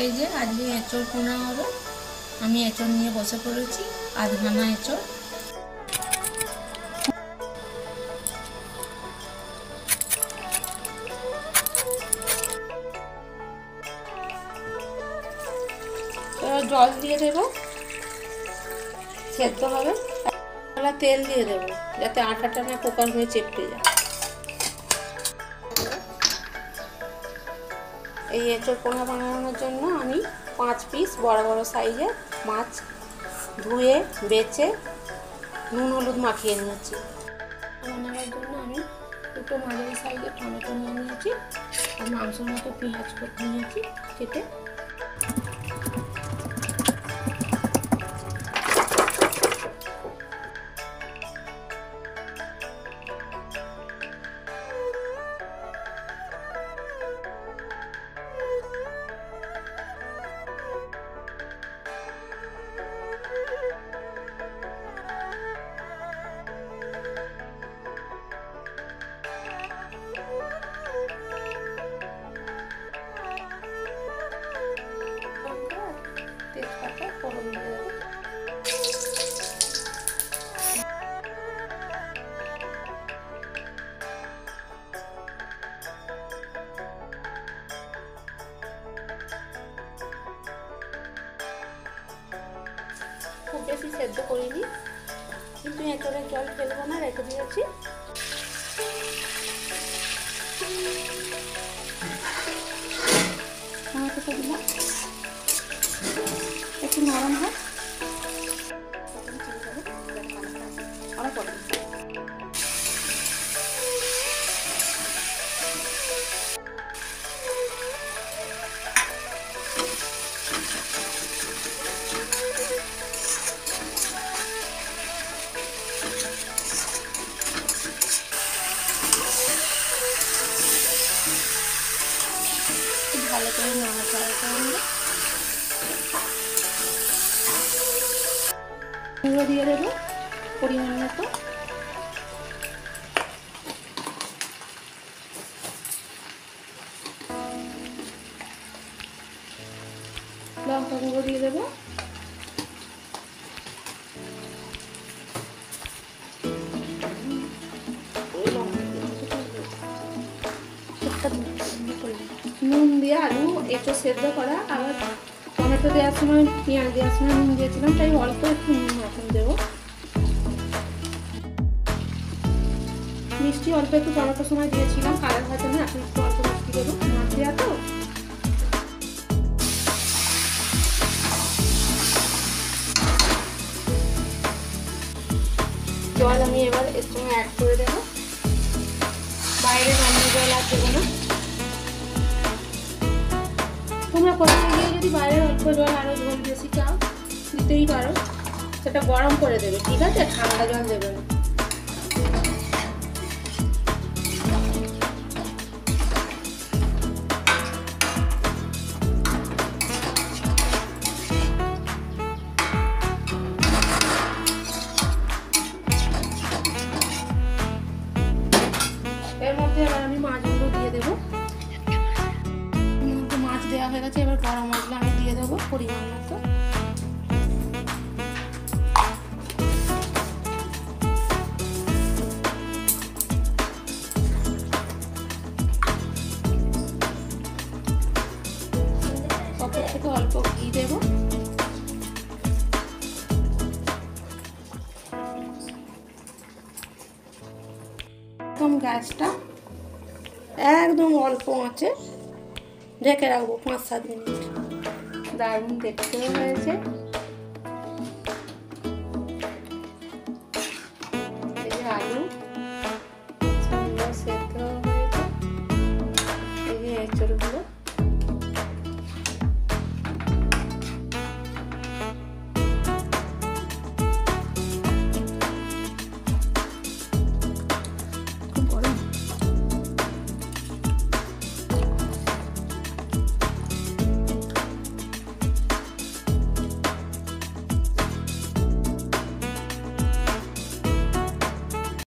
এই যে আজকে এঁচড় পোনা হবে। আমি এঁচড় নিয়ে বসে পড়েছি আধখানা এঁচড়। জল দিয়ে দেব। সেদ্ধ হবে। তেল দিয়ে দেবো, যাতে আটাটা না পোকার হয়ে চেপটে যায়। এই এঁচড় পোনা বানানোর জন্য আমি পাঁচ পিস বড় বড় সাইজে মাছ ধুয়ে বেচে নুন হলুদ মাখিয়ে নিয়েছি। বানানোর জন্য আমি দুটো মাঝারি সাইজে টমেটো নিয়ে নিয়েছি আর মাংসের মতো পেঁয়াজ নিয়েছি কেটে। বেশি সেদ্ধ করিনি কিন্তু এঁচড়ে জল ফেলব না রেখে দিয়েছি। একটু নরম হয়। খুব ভালো করে নাড়াচাড়া করে নেব গুঁড়ো দিয়ে দেবো পরিমাণ মতো লঙ্কা গুঁড়ো দিয়ে দেবো নুন দিয়ে আলু একটু সেদ্ধ করা, আবার টমেটো দেওয়ার সময়, পেঁয়াজ দেওয়ার সময় নুন দিয়েছিলাম, তাই অল্প একটু নুন এখন দেবো। মিষ্টি অল্প একটু টমেটোর সময় দিয়েছিলাম, কালার হওয়ার জন্য এখন একটু অল্প মিষ্টি দেবো মাছ দেওয়া তো। জল আমি এবার এর সঙ্গে অ্যাড করে দেবো। বাইরে রান্নার জল আর দেবো না তোমরা করতে গিয়ে যদি বাইরে অল্প জল আরও জল বেশি চাও দিতেই পারো। সেটা গরম করে দেবে, ঠিক আছে? ঠান্ডা জল দেবে না। হয়ে গেছে, এবার গরম মশলা আমি দিয়ে দেবো পরিমাণ মতো। অল্প থেকে অল্প দেবো। একদম গ্যাসটা একদম অল্প আঁচে ঢেকে রাখব পাঁচ সাত মিনিট। দারুণ দেখতেও হয়েছে।